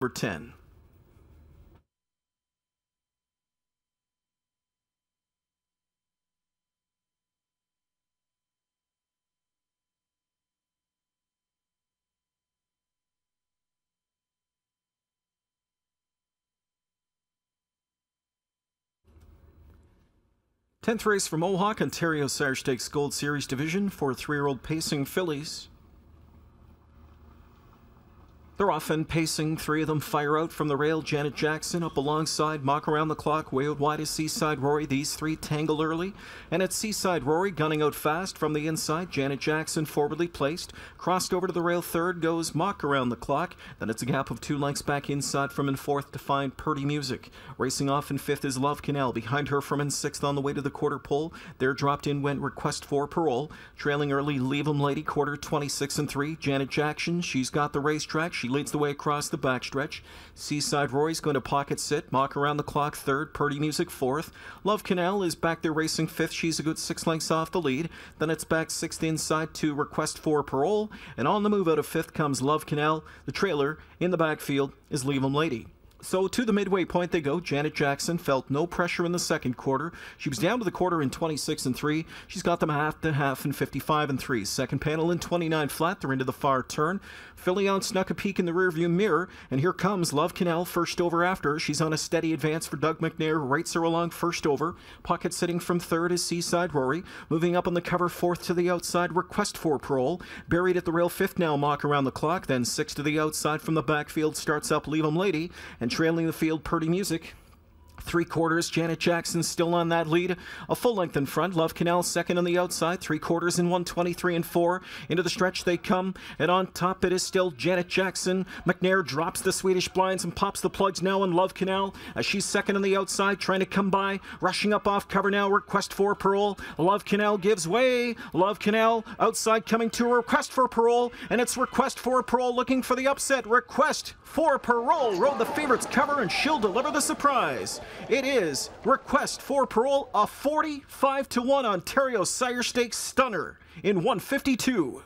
Number 10. Tenth race for Mohawk, Ontario Sire Stakes Gold Series Division for three-year-old pacing fillies. They're often pacing. Three of them fire out from the rail. Janet Jackson up alongside. Mock around the clock. Way out wide is Seaside Rory. These three tangle early. And at Seaside Rory gunning out fast from the inside. Janet Jackson forwardly placed. Crossed over to the rail third goes Mock around the clock. Then it's a gap of two lengths back inside from in fourth to find Purdy Music. Racing off in fifth is Love Canal. Behind her from in sixth on the way to the quarter pole. There dropped in went Request for Parole. Trailing early Leave 'em Lady quarter 26 and 3. Janet Jackson. She's got the racetrack. She leads the way across the backstretch. Seaside Rory's going to pocket sit, mock around the clock third, Purdy Music fourth. Love Canal is back there racing fifth. She's a good six lengths off the lead. Then it's back sixth inside to Request for Parole. And on the move out of fifth comes Love Canal. The trailer in the backfield is Leave 'em Lady. So to the midway point they go. Janet Jackson felt no pressure in the second quarter. She was down to the quarter in 26 and 3. She's got them half to half in 55 and 3. Second panel in 29 flat. They're into the far turn. Filion snuck a peek in the rearview mirror, and here comes Love Canal first over after. She's on a steady advance for Doug McNair. Rates her along first over. Pocket sitting from third is Seaside Rory. Moving up on the cover fourth to the outside. Request for parole. Buried at the rail fifth now. Mock around the clock. Then six to the outside from the backfield starts up Leave 'em Lady. And trailing the field, Purdy Music. Three quarters, Janet Jackson still on that lead. A full length in front. Love Canal second on the outside. Three quarters in 123 and 4. Into the stretch they come. And on top it is still Janet Jackson. McNair drops the Swedish blinds and pops the plugs now on Love Canal as she's second on the outside trying to come by. Rushing up off cover now. Request for parole. Love Canal gives way. Love Canal outside coming to request for parole. And it's request for parole looking for the upset. Request for parole. Rode the favorites cover and she'll deliver the surprise. It is request for parole, a 45 to 1 Ontario Sire Stakes stunner in 152.